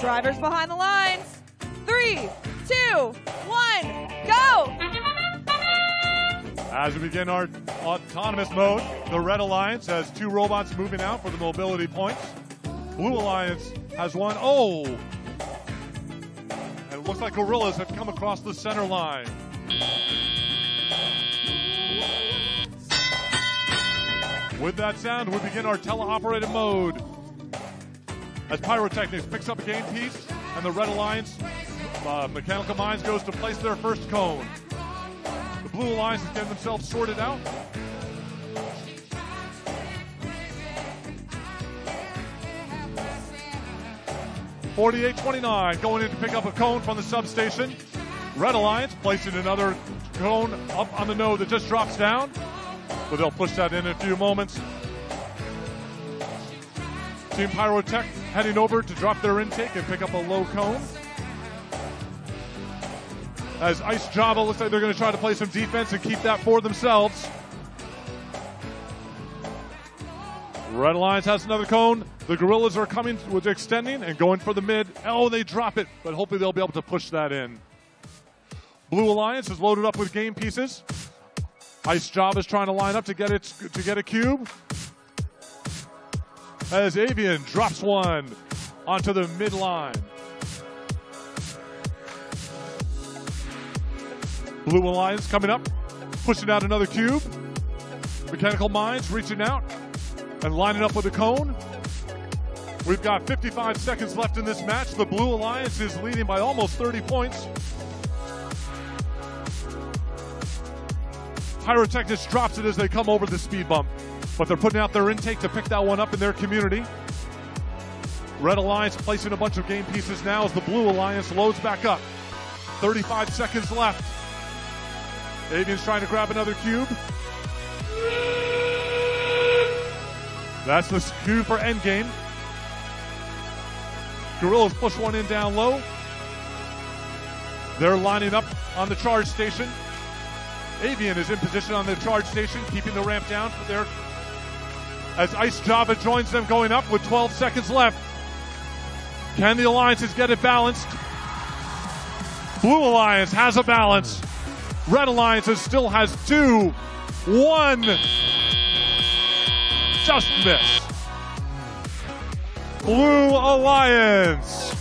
Drivers behind the lines. Three, two, one, go! As we begin our autonomous mode, the Red Alliance has two robots moving out for the mobility points. Blue Alliance has one. Oh! And it looks like gorillas have come across the center line. With that sound, we begin our teleoperated mode. As Pyrotechnics picks up a game piece, and the Red Alliance uh, Mechanical Minds goes to place their first cone. The Blue Alliance is getting themselves sorted out. Forty-eight twenty-nine going in to pick up a cone from the substation. Red Alliance placing another cone up on the node that just drops down, but they'll push that in in a few moments. Team Pyrotech heading over to drop their intake and pick up a low cone. As Ice Java looks like they're going to try to play some defense and keep that for themselves. Red Alliance has another cone. The Gorillas are coming with extending and going for the mid. Oh, they drop it, but hopefully they'll be able to push that in. Blue Alliance is loaded up with game pieces. Ice Java is trying to line up to get it to get a cube. As Avian drops one onto the midline. Blue Alliance coming up, pushing out another cube. Mechanical Minds reaching out and lining up with a cone. We've got 55 seconds left in this match. The Blue Alliance is leading by almost 30 points. Pyrotechnics drops it as they come over the speed bump, but they're putting out their intake to pick that one up in their community. Red Alliance placing a bunch of game pieces now as the Blue Alliance loads back up. 35 seconds left. Avian's trying to grab another cube. That's the cube for endgame. Gorillas push one in down low. They're lining up on the charge station. Avian is in position on the charge station, keeping the ramp down for their. As Ice Java joins them going up with 12 seconds left. Can the Alliances get it balanced? Blue Alliance has a balance. Red Alliance still has two. One. Just miss. Blue Alliance